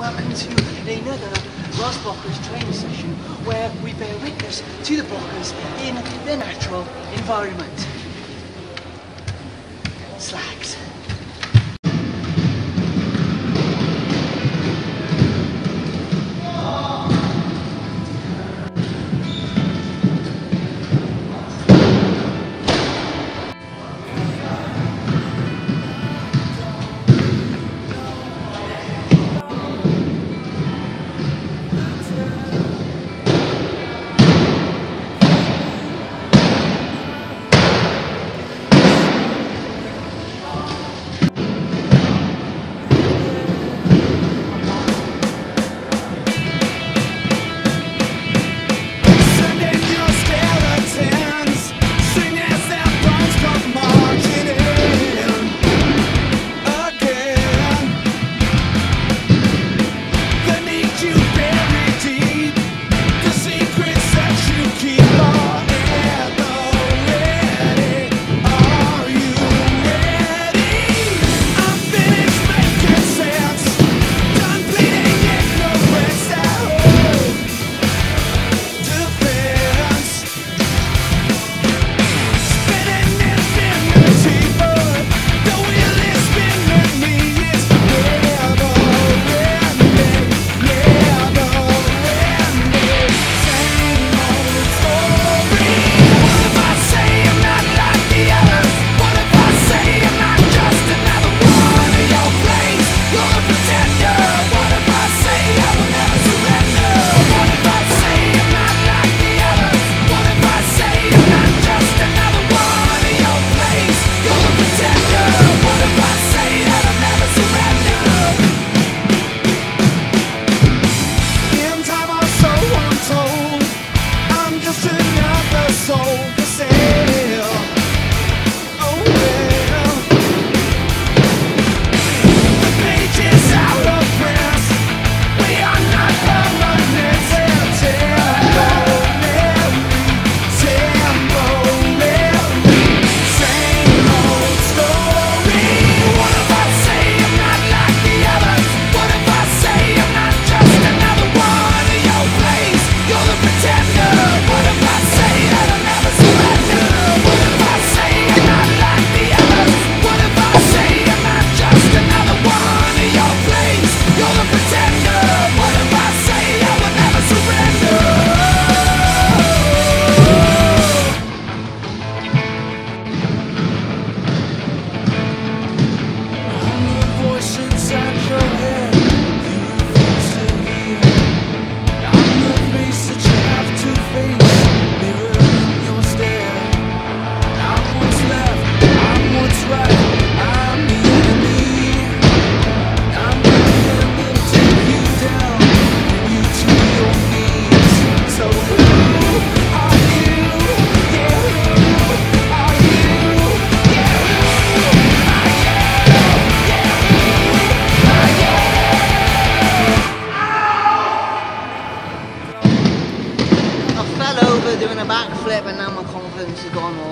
welcome to another Ross Bockers training session where we bear witness to the bockers in their natural environment. Slags. 那么空分是多么